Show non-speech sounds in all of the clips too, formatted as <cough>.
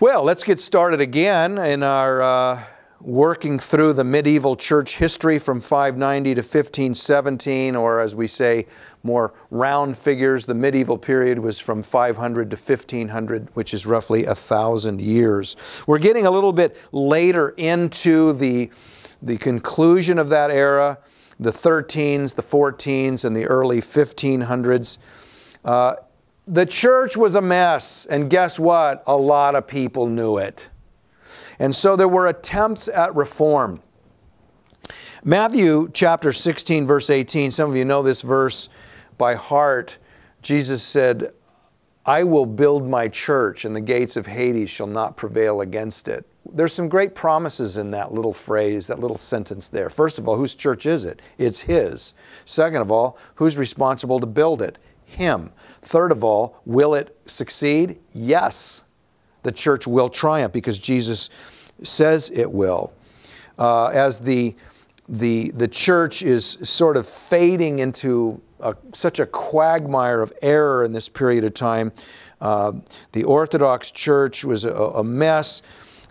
Well, let's get started again in our uh, working through the medieval church history from 590 to 1517, or as we say, more round figures, the medieval period was from 500 to 1500, which is roughly a thousand years. We're getting a little bit later into the, the conclusion of that era, the 13s, the 14s, and the early 1500s. Uh, the church was a mess, and guess what? A lot of people knew it. And so there were attempts at reform. Matthew chapter 16, verse 18, some of you know this verse by heart. Jesus said, I will build my church, and the gates of Hades shall not prevail against it. There's some great promises in that little phrase, that little sentence there. First of all, whose church is it? It's His. Second of all, who's responsible to build it? Him. Third of all, will it succeed? Yes. The church will triumph because Jesus says it will. Uh, as the, the, the church is sort of fading into a, such a quagmire of error in this period of time, uh, the Orthodox Church was a, a mess.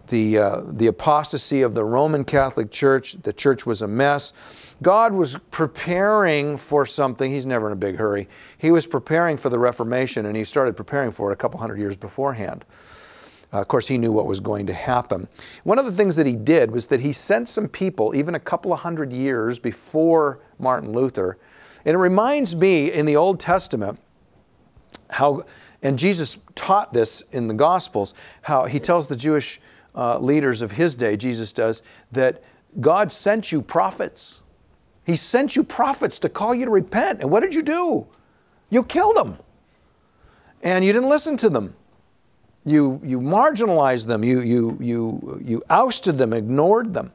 The, uh, the apostasy of the Roman Catholic Church, the church was a mess. God was preparing for something. He's never in a big hurry. He was preparing for the Reformation, and he started preparing for it a couple hundred years beforehand. Uh, of course, he knew what was going to happen. One of the things that he did was that he sent some people, even a couple of hundred years before Martin Luther. And it reminds me in the Old Testament how, and Jesus taught this in the Gospels, how he tells the Jewish uh, leaders of his day, Jesus does, that God sent you prophets he sent you prophets to call you to repent. And what did you do? You killed them. And you didn't listen to them. You, you marginalized them. You, you, you, you ousted them, ignored them.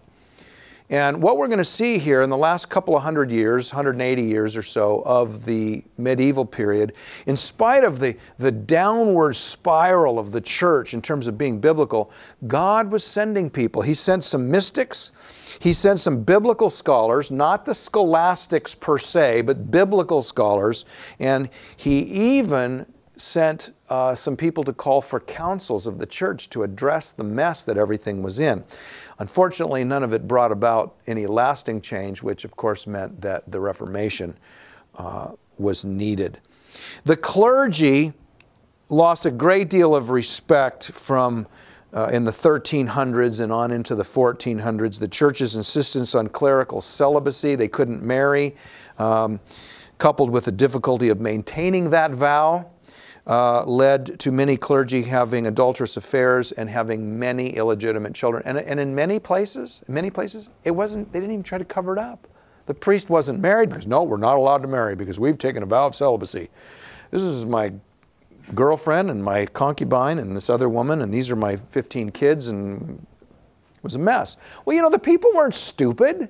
And what we're going to see here in the last couple of hundred years, 180 years or so of the medieval period, in spite of the, the downward spiral of the church in terms of being biblical, God was sending people. He sent some mystics, he sent some biblical scholars, not the scholastics per se, but biblical scholars, and he even sent uh, some people to call for councils of the church to address the mess that everything was in. Unfortunately, none of it brought about any lasting change, which of course meant that the Reformation uh, was needed. The clergy lost a great deal of respect from uh, in the 1300s and on into the 1400s. The church's insistence on clerical celibacy, they couldn't marry, um, coupled with the difficulty of maintaining that vow, uh, led to many clergy having adulterous affairs and having many illegitimate children. And, and in many places, many places, it wasn't, they didn't even try to cover it up. The priest wasn't married because, no, we're not allowed to marry because we've taken a vow of celibacy. This is my girlfriend and my concubine and this other woman, and these are my 15 kids, and it was a mess. Well, you know, the people weren't stupid.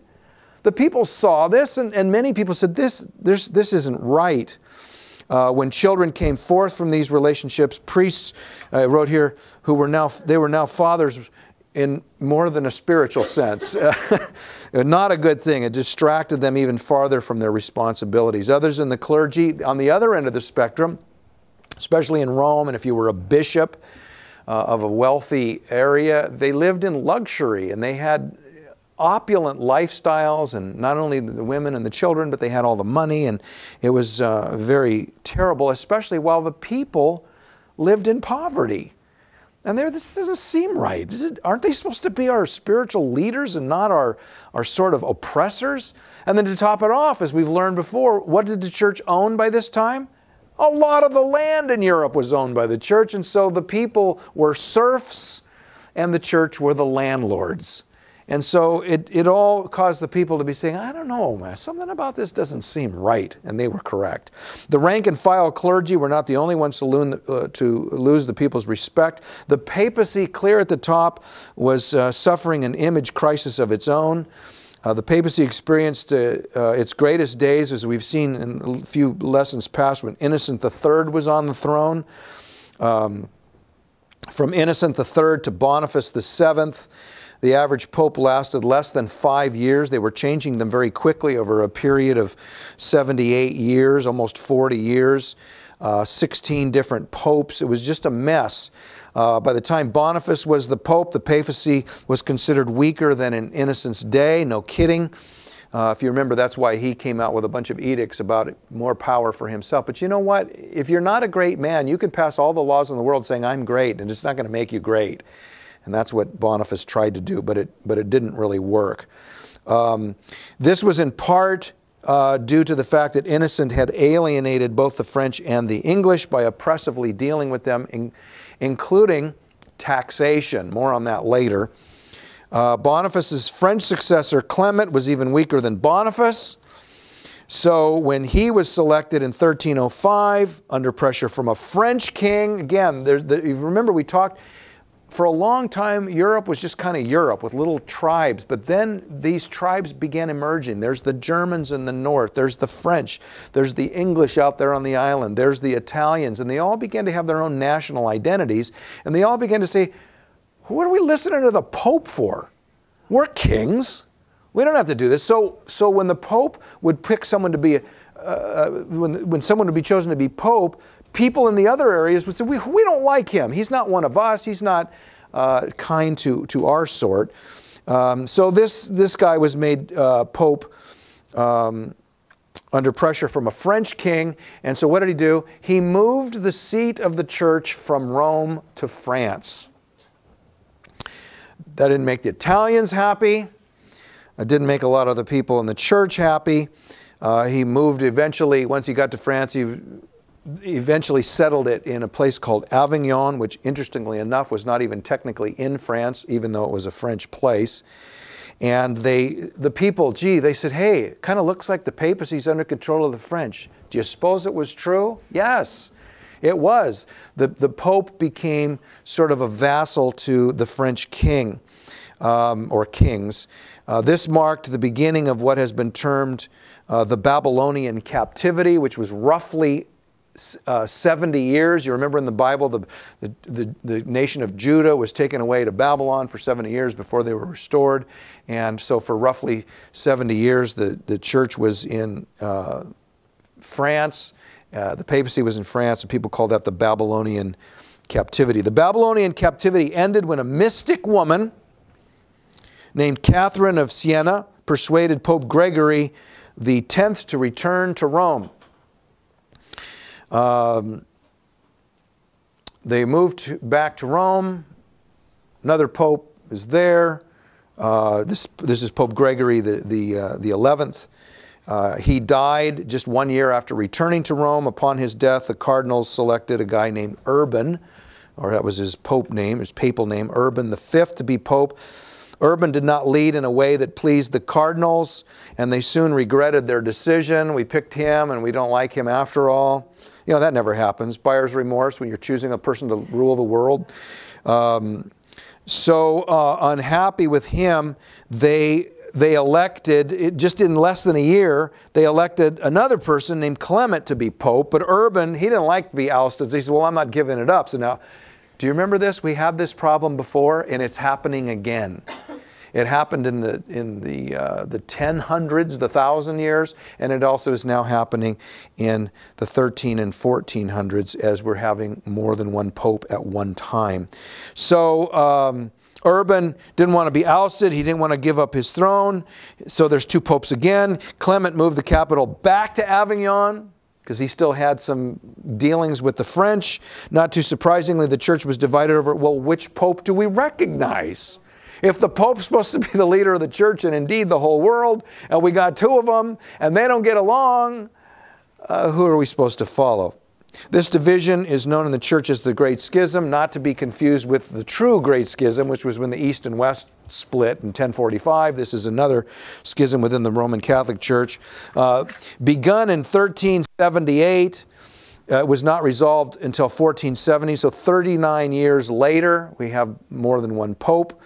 The people saw this, and, and many people said, this, this, this isn't right. Uh, when children came forth from these relationships, priests, I uh, wrote here, who were now, they were now fathers in more than a spiritual sense. <laughs> Not a good thing. It distracted them even farther from their responsibilities. Others in the clergy, on the other end of the spectrum, especially in Rome, and if you were a bishop uh, of a wealthy area, they lived in luxury and they had opulent lifestyles, and not only the women and the children, but they had all the money, and it was uh, very terrible, especially while the people lived in poverty. And this doesn't seem right. Aren't they supposed to be our spiritual leaders and not our, our sort of oppressors? And then to top it off, as we've learned before, what did the church own by this time? A lot of the land in Europe was owned by the church, and so the people were serfs and the church were the landlords. And so it, it all caused the people to be saying, I don't know, man, something about this doesn't seem right. And they were correct. The rank and file clergy were not the only ones to, uh, to lose the people's respect. The papacy, clear at the top, was uh, suffering an image crisis of its own. Uh, the papacy experienced uh, uh, its greatest days, as we've seen in a few lessons past, when Innocent III was on the throne. Um, from Innocent III to Boniface VII, the average pope lasted less than five years. They were changing them very quickly over a period of 78 years, almost 40 years. uh, 16 different popes. It was just a mess. Uh, by the time Boniface was the pope, the papacy was considered weaker than in Innocent's day. No kidding. Uh, if you remember, that's why he came out with a bunch of edicts about more power for himself. But you know what? If you're not a great man, you can pass all the laws in the world saying, I'm great, and it's not going to make you great. And that's what Boniface tried to do, but it, but it didn't really work. Um, this was in part uh, due to the fact that Innocent had alienated both the French and the English by oppressively dealing with them, in, including taxation. More on that later. Uh, Boniface's French successor, Clement, was even weaker than Boniface. So when he was selected in 1305 under pressure from a French king, again, the, remember we talked, for a long time, Europe was just kind of Europe with little tribes, but then these tribes began emerging. There's the Germans in the north, there's the French, there's the English out there on the island, there's the Italians, and they all began to have their own national identities, and they all began to say, what are we listening to the Pope for? We're kings. We don't have to do this. So, so when the Pope would pick someone to be, uh, when, when someone would be chosen to be Pope, people in the other areas would say, we, we don't like him. He's not one of us. He's not uh, kind to, to our sort. Um, so this, this guy was made uh, Pope um, under pressure from a French king. And so what did he do? He moved the seat of the church from Rome to France. That didn't make the Italians happy. It didn't make a lot of the people in the church happy. Uh, he moved eventually, once he got to France, he eventually settled it in a place called Avignon, which interestingly enough was not even technically in France, even though it was a French place. And they, the people, gee, they said, hey, it kind of looks like the papacy's under control of the French. Do you suppose it was true? Yes. It was. The, the Pope became sort of a vassal to the French king um, or kings. Uh, this marked the beginning of what has been termed uh, the Babylonian captivity, which was roughly uh, 70 years. You remember in the Bible, the, the, the, the, nation of Judah was taken away to Babylon for 70 years before they were restored. And so, for roughly 70 years, the, the church was in uh, France uh, the papacy was in France, and people called that the Babylonian captivity. The Babylonian captivity ended when a mystic woman named Catherine of Siena persuaded Pope Gregory the 10th to return to Rome. Um, they moved back to Rome. Another pope is there. Uh, this, this is Pope Gregory the, the, uh, the 11th. Uh, he died just one year after returning to Rome. Upon his death, the cardinals selected a guy named Urban, or that was his pope name, his papal name, Urban V, to be pope. Urban did not lead in a way that pleased the cardinals, and they soon regretted their decision. We picked him, and we don't like him after all. You know, that never happens. Buyer's remorse when you're choosing a person to rule the world. Um, so uh, unhappy with him, they they elected, it, just in less than a year, they elected another person named Clement to be Pope. But Urban, he didn't like to be ousted. So he said, Well, I'm not giving it up. So now, do you remember this? We had this problem before, and it's happening again. It happened in the in the uh, the 1000s, the thousand years, and it also is now happening in the 13 and 1400s as we're having more than one pope at one time. So. Um, Urban didn't want to be ousted. He didn't want to give up his throne. So there's two popes again. Clement moved the capital back to Avignon because he still had some dealings with the French. Not too surprisingly, the church was divided over, well, which pope do we recognize? If the pope's supposed to be the leader of the church and indeed the whole world, and we got two of them, and they don't get along, uh, who are we supposed to follow? This division is known in the church as the Great Schism, not to be confused with the true Great Schism, which was when the East and West split in 1045. This is another schism within the Roman Catholic Church. Uh, begun in 1378, uh, was not resolved until 1470, so 39 years later, we have more than one pope.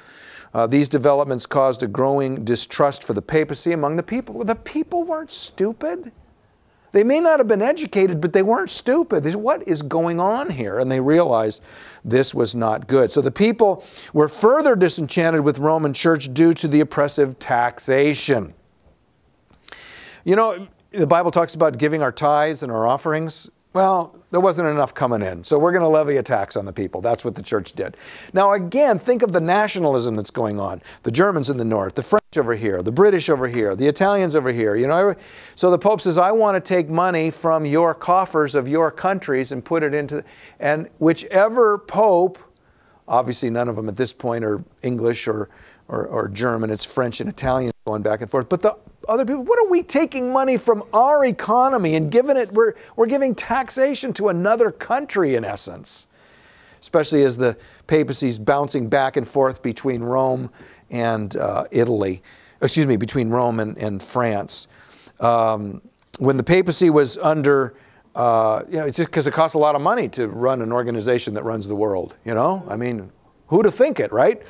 Uh, these developments caused a growing distrust for the papacy among the people. The people weren't stupid. They may not have been educated, but they weren't stupid. They said, what is going on here? And they realized this was not good. So the people were further disenchanted with Roman church due to the oppressive taxation. You know, the Bible talks about giving our tithes and our offerings. Well, there wasn't enough coming in. So we're going to levy a tax on the people. That's what the church did. Now, again, think of the nationalism that's going on. The Germans in the north, the French over here, the British over here, the Italians over here. You know, so the Pope says, I want to take money from your coffers of your countries and put it into, and whichever Pope, obviously none of them at this point are English or, or, or German, it's French and Italian going back and forth. But the other people, what are we taking money from our economy and giving it, we're, we're giving taxation to another country in essence. Especially as the papacy's bouncing back and forth between Rome and uh, Italy, excuse me, between Rome and, and France. Um, when the papacy was under, uh, you know, it's just because it costs a lot of money to run an organization that runs the world, you know? I mean, who to think it, right?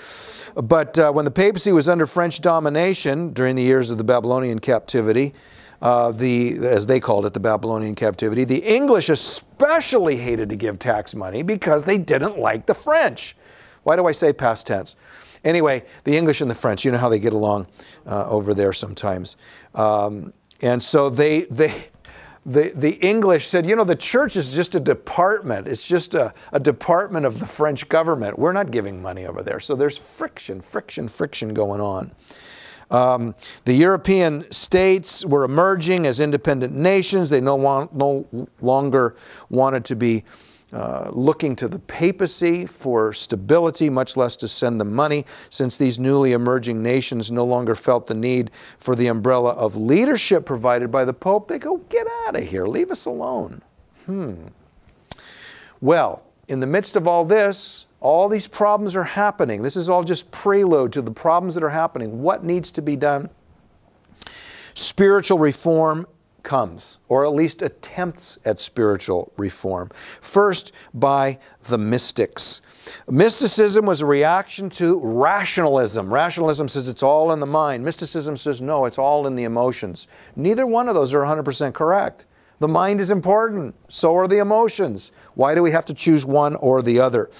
But uh, when the papacy was under French domination during the years of the Babylonian captivity, uh, the, as they called it, the Babylonian captivity, the English especially hated to give tax money because they didn't like the French. Why do I say past tense? Anyway, the English and the French, you know how they get along uh, over there sometimes. Um, and so they, they, the, the English said, you know, the church is just a department. It's just a, a department of the French government. We're not giving money over there. So there's friction, friction, friction going on. Um, the European states were emerging as independent nations. They no, no longer wanted to be uh, looking to the papacy for stability, much less to send them money, since these newly emerging nations no longer felt the need for the umbrella of leadership provided by the Pope. They go, get out of here, leave us alone. Hmm. Well, in the midst of all this, all these problems are happening. This is all just prelude to the problems that are happening. What needs to be done? Spiritual reform comes, or at least attempts at spiritual reform. First, by the mystics. Mysticism was a reaction to rationalism. Rationalism says it's all in the mind. Mysticism says no, it's all in the emotions. Neither one of those are 100% correct. The mind is important, so are the emotions. Why do we have to choose one or the other?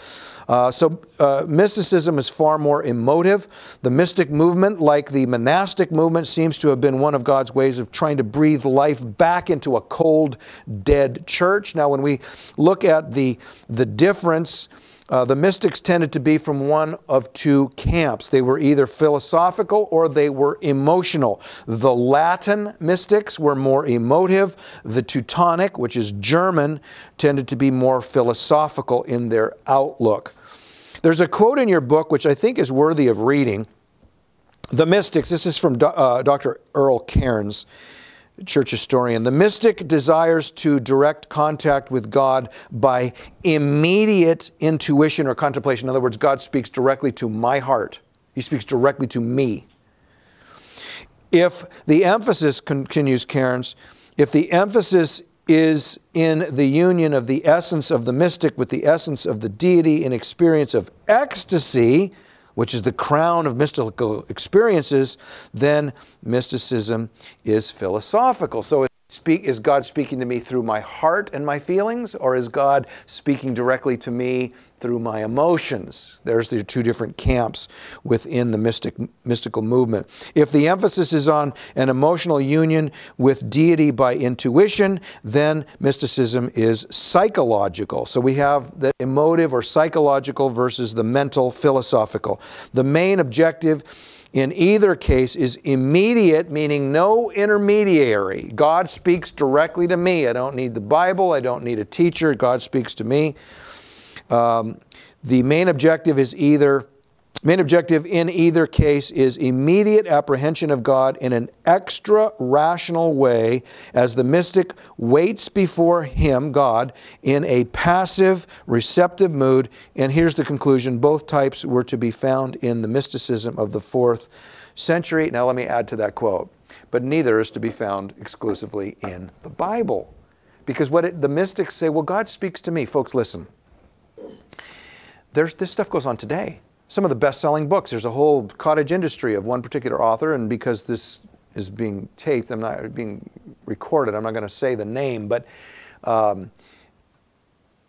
Uh, so uh, mysticism is far more emotive. The mystic movement, like the monastic movement, seems to have been one of God's ways of trying to breathe life back into a cold, dead church. Now, when we look at the, the difference, uh, the mystics tended to be from one of two camps. They were either philosophical or they were emotional. The Latin mystics were more emotive. The Teutonic, which is German, tended to be more philosophical in their outlook. There's a quote in your book which I think is worthy of reading. The mystics, this is from uh, Dr. Earle Cairns church historian. The mystic desires to direct contact with God by immediate intuition or contemplation. In other words, God speaks directly to my heart, He speaks directly to me. If the emphasis, continues Cairns, if the emphasis is in the union of the essence of the mystic with the essence of the deity in experience of ecstasy, which is the crown of mystical experiences, then mysticism is philosophical. So speak, is God speaking to me through my heart and my feelings, or is God speaking directly to me through my emotions. There's the two different camps within the mystic, mystical movement. If the emphasis is on an emotional union with deity by intuition, then mysticism is psychological. So we have the emotive or psychological versus the mental, philosophical. The main objective in either case is immediate, meaning no intermediary. God speaks directly to me. I don't need the Bible, I don't need a teacher. God speaks to me. Um, the main objective is either main objective in either case is immediate apprehension of God in an extra rational way as the mystic waits before him, God, in a passive, receptive mood. And here's the conclusion both types were to be found in the mysticism of the fourth century. Now, let me add to that quote. But neither is to be found exclusively in the Bible. Because what it, the mystics say, well, God speaks to me. Folks, listen there's, this stuff goes on today. Some of the best-selling books, there's a whole cottage industry of one particular author, and because this is being taped, I'm not being recorded, I'm not going to say the name, but um,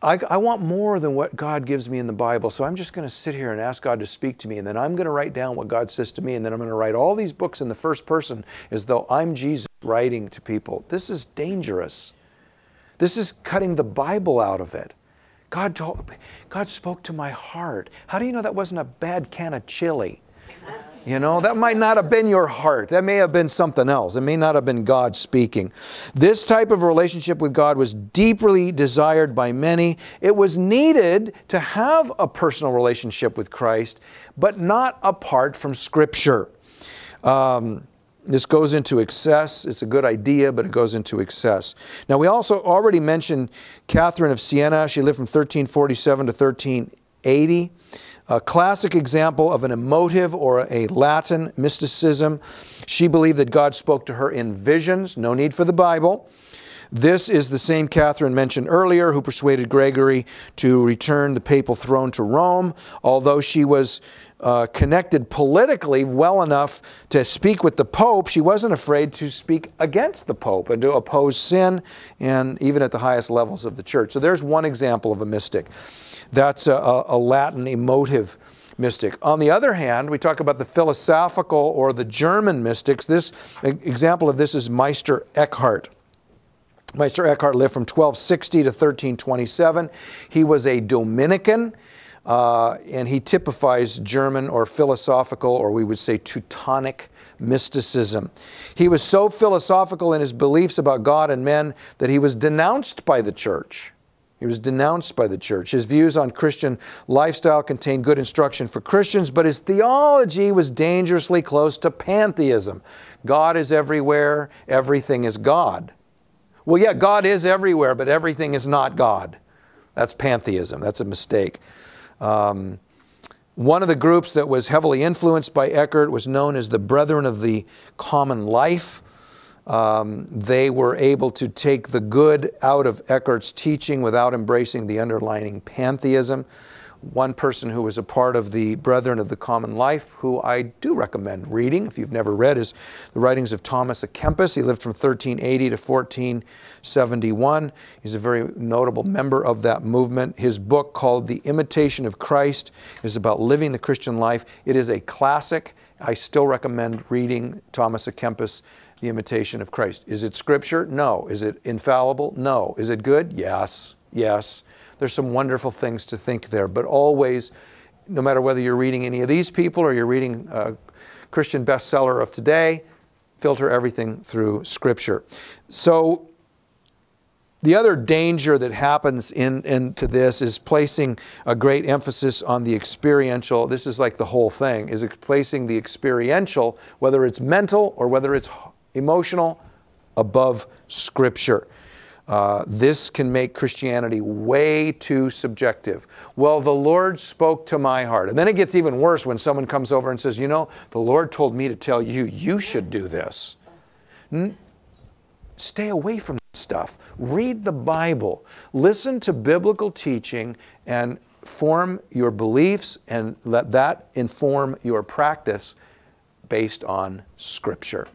I, I, want more than what God gives me in the Bible, so I'm just going to sit here and ask God to speak to me, and then I'm going to write down what God says to me, and then I'm going to write all these books in the first person as though I'm Jesus writing to people. This is dangerous. This is cutting the Bible out of it. God, told, God spoke to my heart. How do you know that wasn't a bad can of chili? You know, that might not have been your heart. That may have been something else. It may not have been God speaking. This type of relationship with God was deeply desired by many. It was needed to have a personal relationship with Christ, but not apart from Scripture. Um, this goes into excess. It's a good idea, but it goes into excess. Now, we also already mentioned Catherine of Siena. She lived from 1347 to 1380. A classic example of an emotive or a Latin mysticism. She believed that God spoke to her in visions, no need for the Bible. This is the same Catherine mentioned earlier who persuaded Gregory to return the papal throne to Rome, although she was uh, connected politically well enough to speak with the Pope, she wasn't afraid to speak against the Pope and to oppose sin, and even at the highest levels of the church. So there's one example of a mystic. That's a, a Latin emotive mystic. On the other hand, we talk about the philosophical or the German mystics. This example of this is Meister Eckhart. Meister Eckhart lived from 1260 to 1327. He was a Dominican. Uh, and he typifies German or philosophical, or we would say Teutonic mysticism. He was so philosophical in his beliefs about God and men that he was denounced by the church. He was denounced by the church. His views on Christian lifestyle contained good instruction for Christians, but his theology was dangerously close to pantheism. God is everywhere, everything is God. Well, yeah, God is everywhere, but everything is not God. That's pantheism. That's a mistake. Um, one of the groups that was heavily influenced by Eckhart was known as the Brethren of the Common Life. Um, they were able to take the good out of Eckhart's teaching without embracing the underlying pantheism one person who was a part of the Brethren of the Common Life, who I do recommend reading if you've never read, is the writings of Thomas à Kempis. He lived from 1380 to 1471. He's a very notable member of that movement. His book, called The Imitation of Christ, is about living the Christian life. It is a classic. I still recommend reading Thomas à Kempis. The Imitation of Christ. Is it scripture? No. Is it infallible? No. Is it good? Yes. Yes. There's some wonderful things to think there, but always, no matter whether you're reading any of these people or you're reading a Christian bestseller of today, filter everything through Scripture. So, the other danger that happens in, into this is placing a great emphasis on the experiential. This is like the whole thing, is placing the experiential, whether it's mental or whether it's emotional, above Scripture. Uh, this can make Christianity way too subjective. Well, the Lord spoke to my heart. And then it gets even worse when someone comes over and says, You know, the Lord told me to tell you, you should do this. N- stay away from that stuff. Read the Bible. Listen to biblical teaching and form your beliefs and let that inform your practice based on Scripture.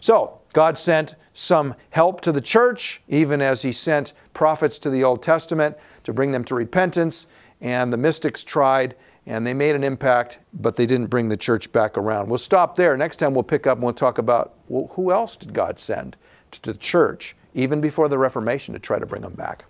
So, God sent some help to the church, even as He sent prophets to the Old Testament to bring them to repentance. And the mystics tried and they made an impact, but they didn't bring the church back around. We'll stop there. Next time we'll pick up and we'll talk about well, who else did God send to the church, even before the Reformation, to try to bring them back.